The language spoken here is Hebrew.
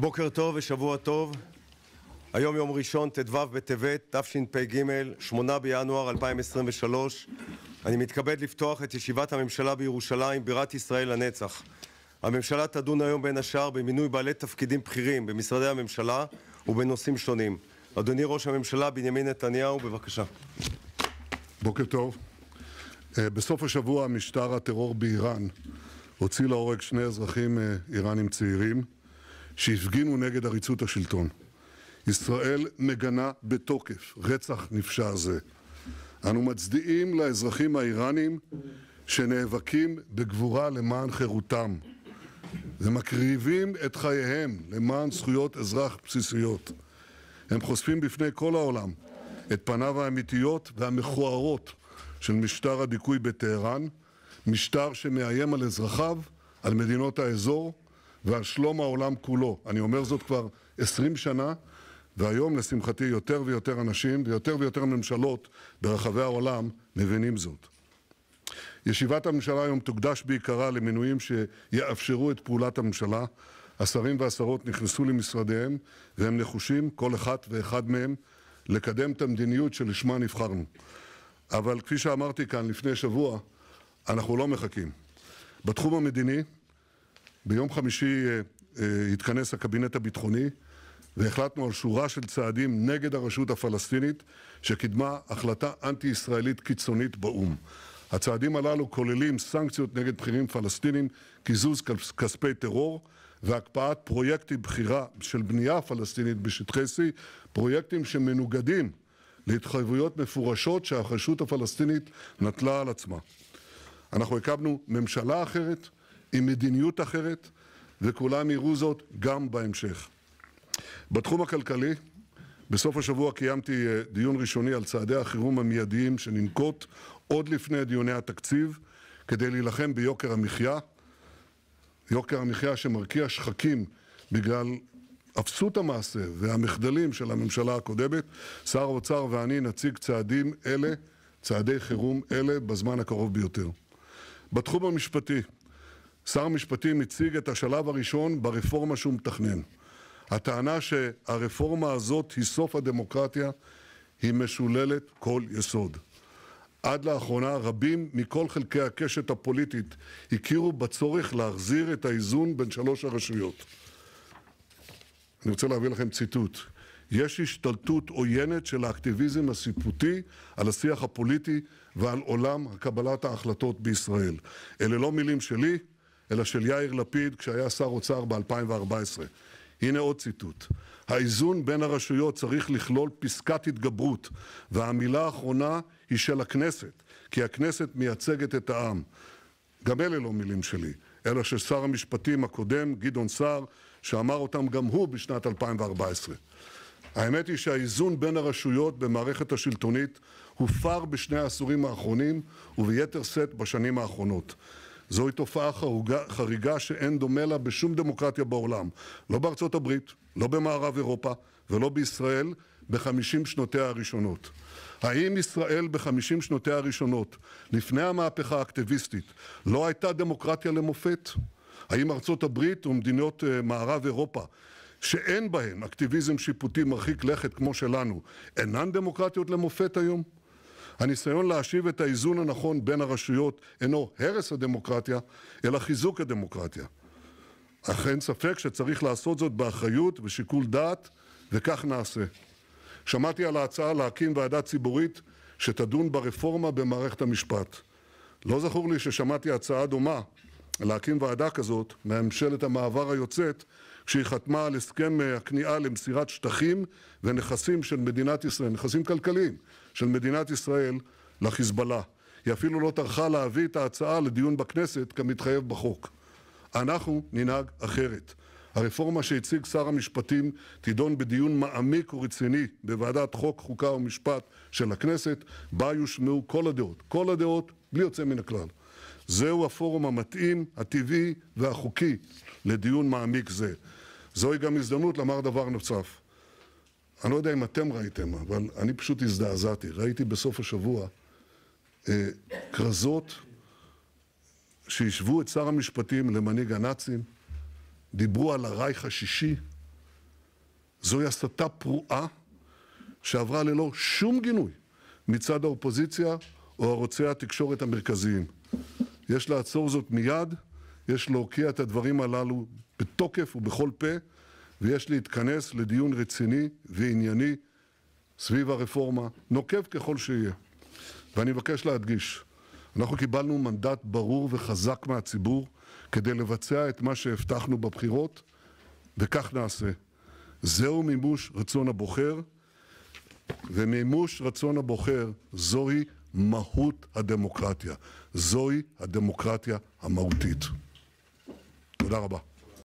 בוקר טוב ושבוע טוב. היום יום ראשון, ט"ו בטבת, תשפ"ג, 8 בינואר 2023. אני מתכבד לפתוח את ישיבת הממשלה בירושלים, בירת ישראל לנצח. הממשלה תדון היום בין השאר במינוי בעלי תפקידים בכירים במשרדי הממשלה ובנושאים שונים. אדוני ראש הממשלה בנימין נתניהו, בבקשה. בוקר טוב. בסוף השבוע משטר הטרור באיראן הוציא להורג שני אזרחים איראנים צעירים שהפגינו נגד עריצות השלטון. ישראל מגנה בתוקף רצח נפשע זה. אנו מצדיעים לאזרחים האיראנים שנאבקים בגבורה למען חירותם ומקריבים את חייהם למען זכויות אזרח בסיסיות. הם חושפים בפני כל העולם את פניו האמיתיות והמכוערות של משטר הדיכוי בטהרן, משטר שמאיים על אזרחיו, על מדינות האזור ועל שלום העולם כולו. אני אומר זאת כבר עשרים שנה, והיום לשמחתי יותר ויותר אנשים ויותר ויותר ממשלות ברחבי העולם מבינים זאת. ישיבת הממשלה היום תוקדש בעיקרה למינויים שיאפשרו את פעולת הממשלה. השרים והשרות נכנסו למשרדיהם והם נחושים, כל אחת ואחד מהם, לקדם את המדיניות שלשמה נבחרנו. אבל כפי שאמרתי כאן לפני שבוע, אנחנו לא מחכים. בתחום המדיני, ביום חמישי התכנס הקבינט הביטחוני והחלטנו על שורה של צעדים נגד הרשות הפלסטינית שקידמה החלטה אנטי-ישראלית קיצונית באו"ם. הצעדים הללו כוללים סנקציות נגד בכירים פלסטינים, קיזוז כספי טרור והקפאת פרויקטים בחירה של בנייה פלסטינית בשטחי C, פרויקטים שמנוגדים להתחייבויות מפורשות שהרשות הפלסטינית נטלה על עצמה. אנחנו הקמנו ממשלה אחרת עם מדיניות אחרת וכולם יראו זאת גם בהמשך. בתחום הכלכלי, בסוף השבוע קיימתי דיון ראשוני על צעדי החירום המיידיים שננקוט עוד לפני דיוני התקציב כדי להילחם ביוקר המחיה, יוקר המחיה שמרקיע שחקים בגלל אפסות המעשה והמחדלים של הממשלה הקודמת. שר האוצר ואני נציג צעדים אלה, צעדי חירום אלה, בזמן הקרוב ביותר. בתחום המשפטי, שר המשפטים הציג את השלב הראשון ברפורמה שהוא מתכנן. הטענה שהרפורמה הזאת היא סוף הדמוקרטיה היא משוללת כל יסוד. עד לאחרונה רבים מכל חלקי הקשת הפוליטית הכירו בצורך להחזיר את האיזון בין שלוש הרשויות. אני רוצה להביא לכם ציטוט: יש השתלטות עוינת של האקטיביזם השיפוטי על השיח הפוליטי ועל עולם קבלת ההחלטות בישראל. אלה לא מילים שלי, אלא של יאיר לפיד כשהיה שר אוצר ב-2014. הנה עוד ציטוט: האיזון בין הרשויות צריך לכלול פסקת התגברות והמילה האחרונה היא של הכנסת, כי הכנסת מייצגת את העם. גם אלה לא מילים שלי, אלא של שר המשפטים הקודם, גדעון סער, שאמר אותם גם הוא בשנת 2014. האמת היא שהאיזון בין הרשויות במערכת השלטונית הופר בשני העשורים האחרונים וביתר שאת בשנים האחרונות. זוהי תופעה חרוגה, חריגה שאין דומה לה בשום דמוקרטיה בעולם. לא בארצות הברית, לא במערב אירופה ולא בישראל בחמישים שנותיה הראשונות. האם ישראל בחמישים שנותיה הראשונות, לפני המהפכה האקטיביסטית, לא הייתה דמוקרטיה למופת? האם ארצות הברית ומדינות מערב אירופה שאין בהן אקטיביזם שיפוטי מרחיק לכת כמו שלנו, אינן דמוקרטיות למופת היום? הניסיון להשיב את האיזון הנכון בין הרשויות אינו הרס הדמוקרטיה, אלא חיזוק הדמוקרטיה. אך אין ספק שצריך לעשות זאת באחריות ושיקול דעת, וכך נעשה. שמעתי על ההצעה להקים ועדה ציבורית שתדון ברפורמה במערכת המשפט. לא זכור לי ששמעתי הצעה דומה להקים ועדה כזאת מממשלת המעבר היוצאת כשהיא חתמה על הסכם הכניעה למסירת שטחים ונכסים של מדינת ישראל, נכסים כלכליים של מדינת ישראל לחיזבאללה. היא אפילו לא טרחה להביא את ההצעה לדיון בכנסת כמתחייב בחוק. אנחנו ננהג אחרת. הרפורמה שהציג שר המשפטים תידון בדיון מעמיק ורציני בוועדת חוק, חוקה ומשפט של הכנסת, בה יושמעו כל הדעות, כל הדעות בלי יוצא מן הכלל. זהו הפורום המתאים, הטבעי והחוקי לדיון מעמיק זה. זוהי גם הזדמנות לומר דבר נוסף. אני לא יודע אם אתם ראיתם, אבל אני פשוט הזדעזעתי. ראיתי בסוף השבוע אה, כרזות שהשוו את שר המשפטים למנהיג הנאצים, דיברו על הרייך השישי, זוהי הסתה פרועה שעברה ללא שום גינוי מצד האופוזיציה או ערוצי התקשורת המרכזיים. יש לעצור זאת מיד, יש להוקיע את הדברים הללו בתוקף ובכל פה, ויש להתכנס לדיון רציני וענייני סביב הרפורמה, נוקב ככל שיהיה. ואני מבקש להדגיש, אנחנו קיבלנו מנדט ברור וחזק מהציבור כדי לבצע את מה שהבטחנו בבחירות, וכך נעשה. זהו מימוש רצון הבוחר, ומימוש רצון הבוחר זוהי מהות הדמוקרטיה. זוהי הדמוקרטיה המהותית. תודה רבה.